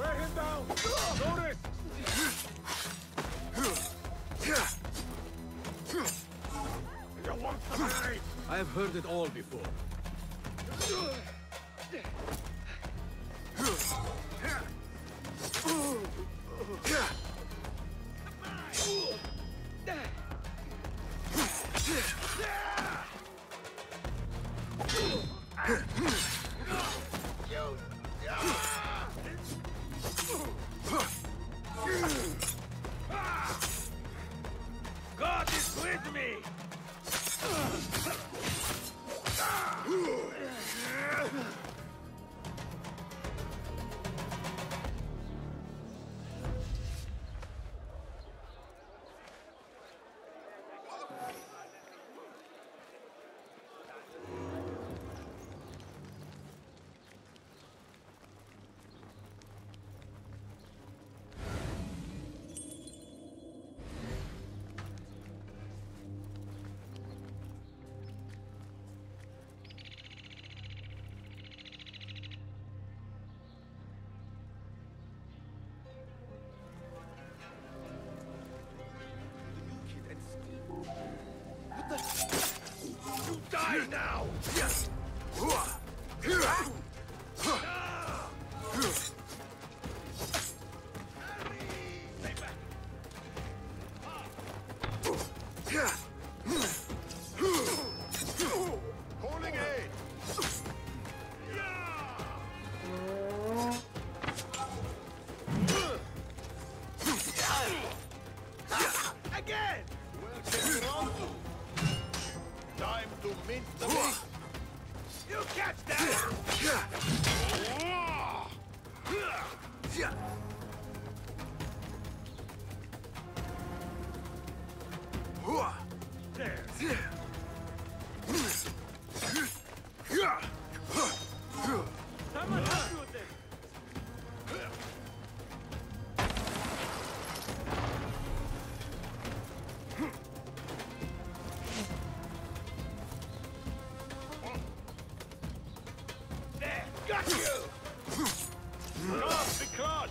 Wear him down! I have heard it all before. With me! Now! Cross the cross!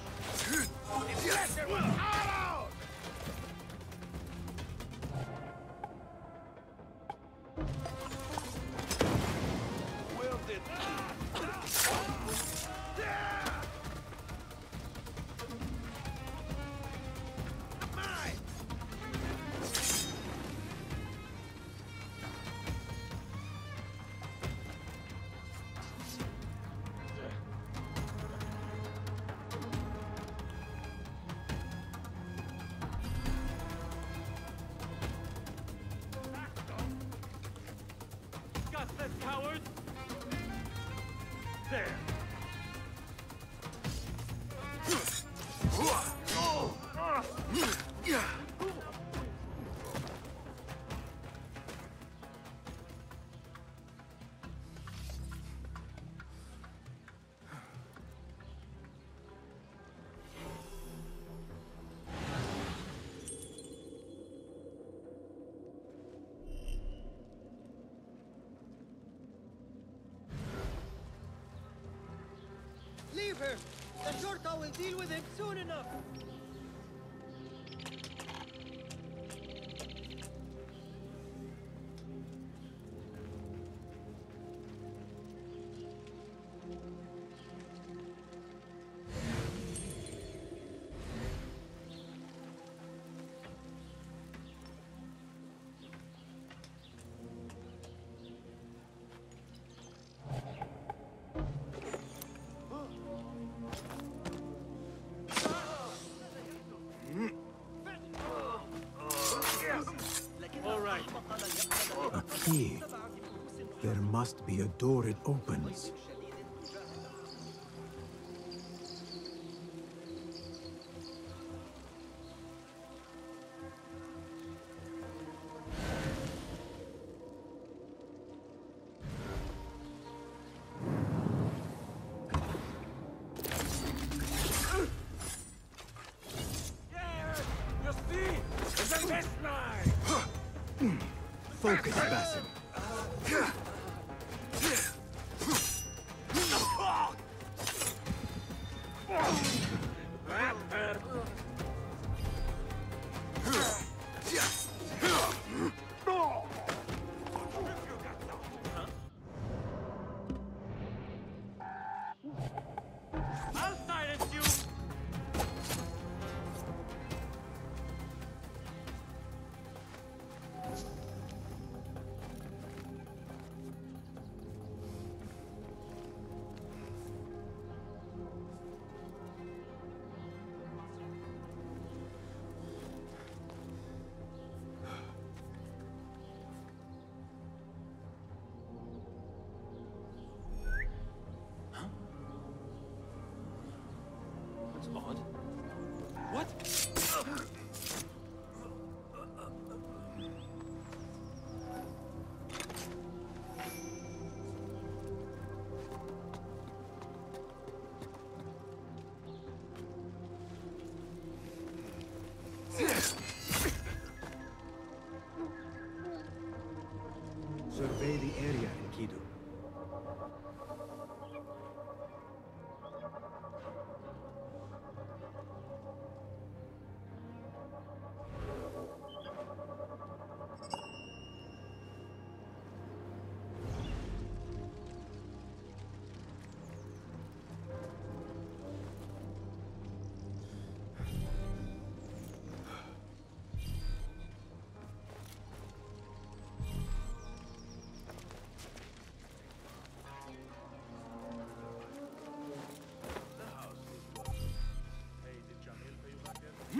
There! Her! The Shurta will deal with him soon enough! A key. There must be a door it opens. That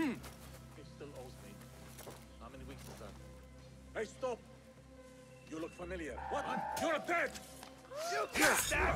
you? He still owes me. How many weeks is that? Hey, stop! You look familiar. What? You're dead! You can't stab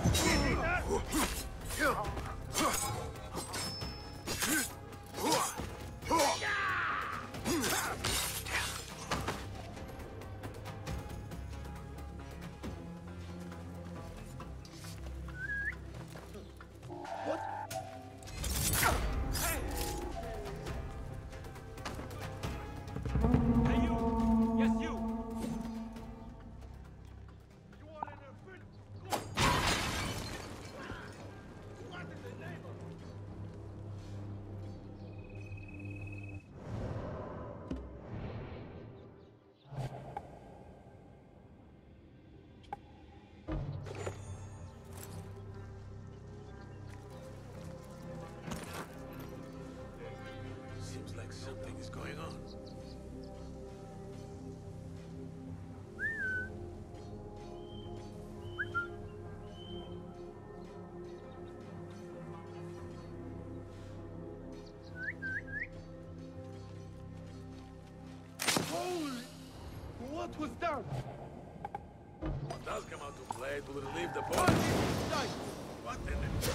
What was that? What does come out to play will relieve the body. What in the...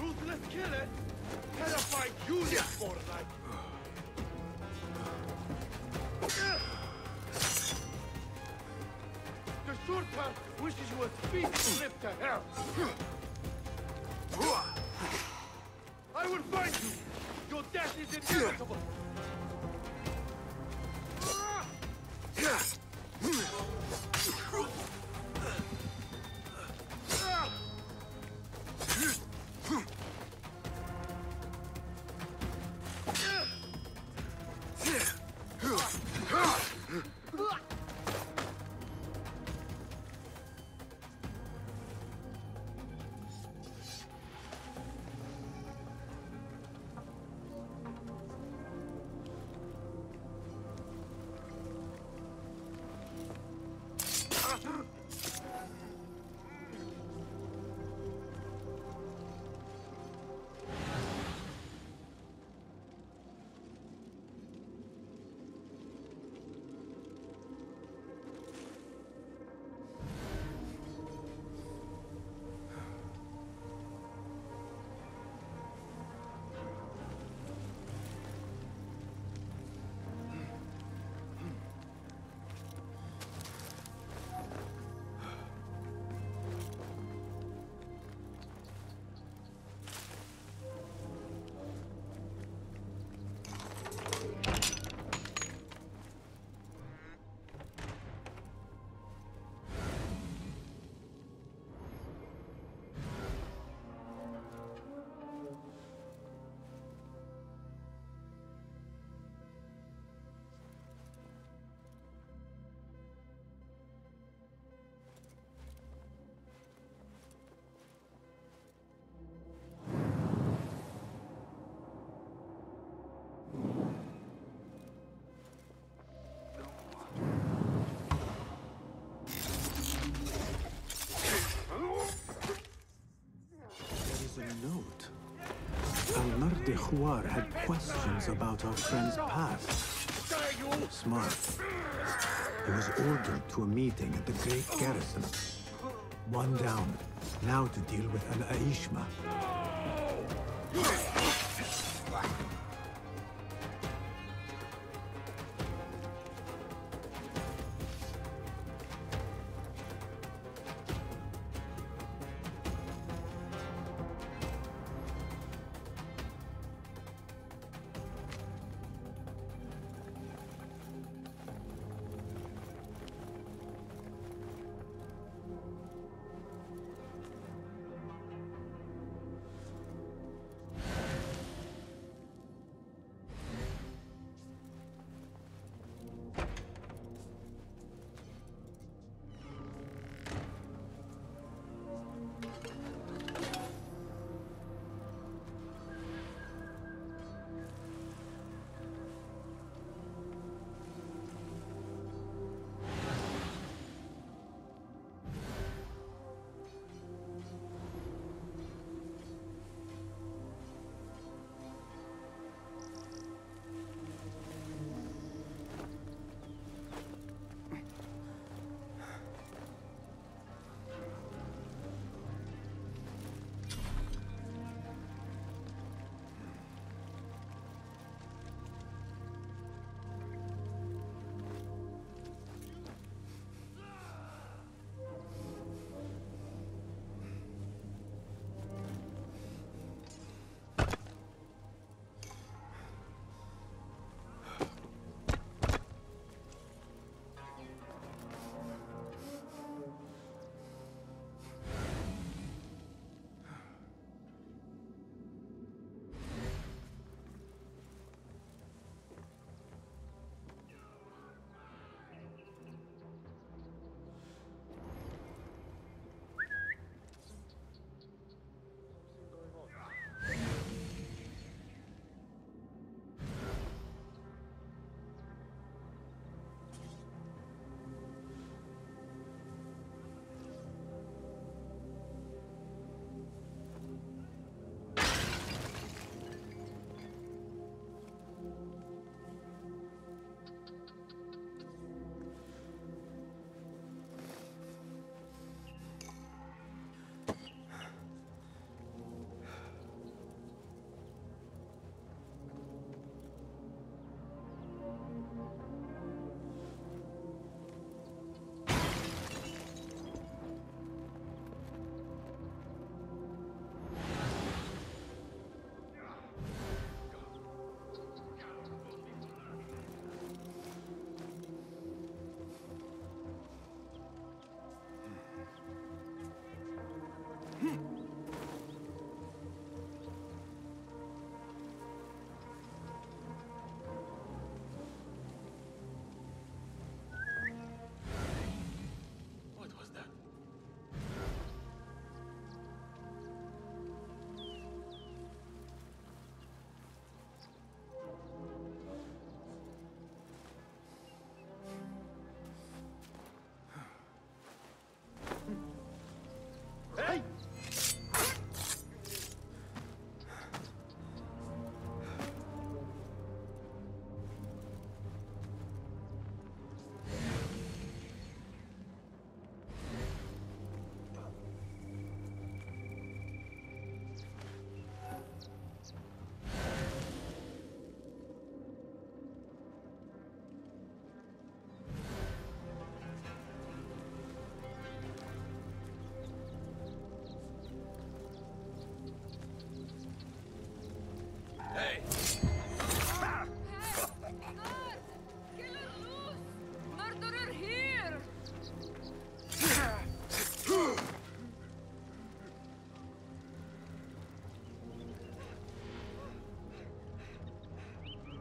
Ruthless killer! Terrified Julius for like. The shortcut wishes you a speedy trip to hell. 全然リとこ note. Almar de Juar had questions about our friend's past. Smart. He was ordered to a meeting at the Great Garrison. One down. Now to deal with an Al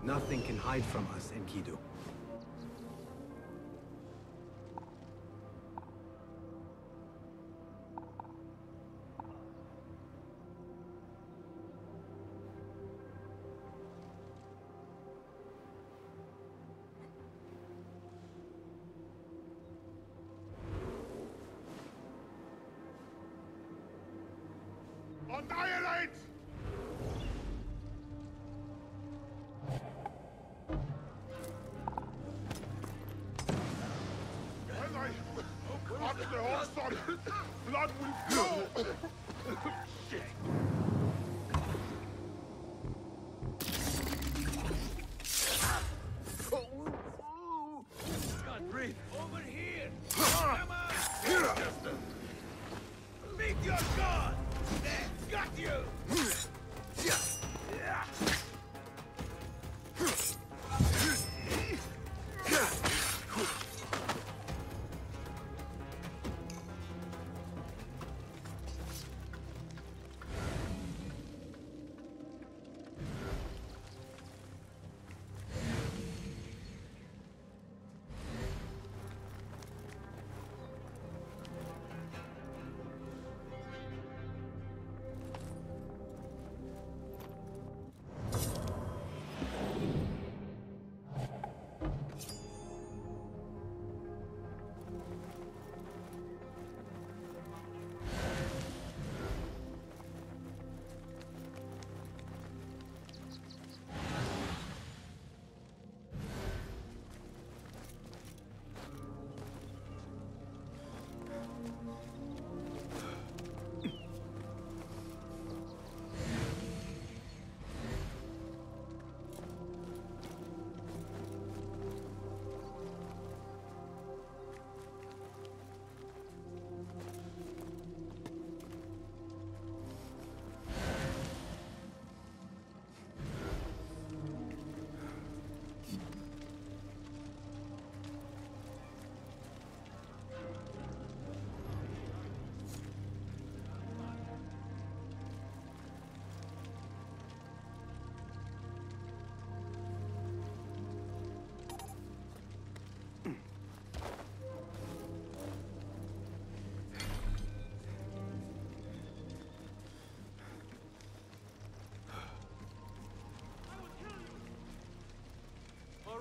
Nothing can hide from us, Enkidu. Blood will flow! Shit!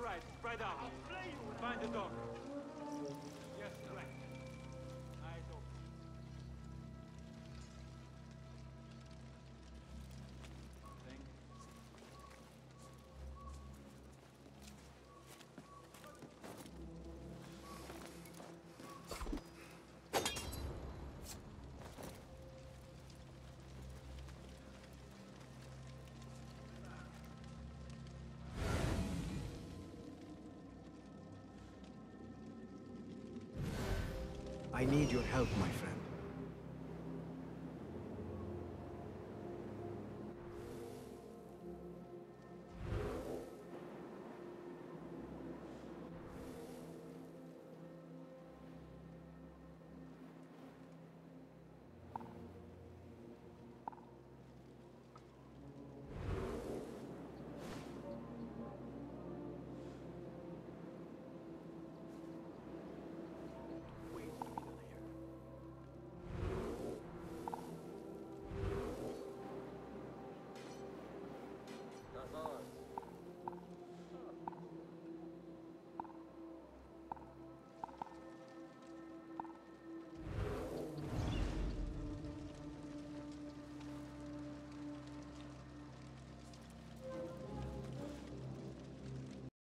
Right, spread out. Find the dog. I need your help, my friend.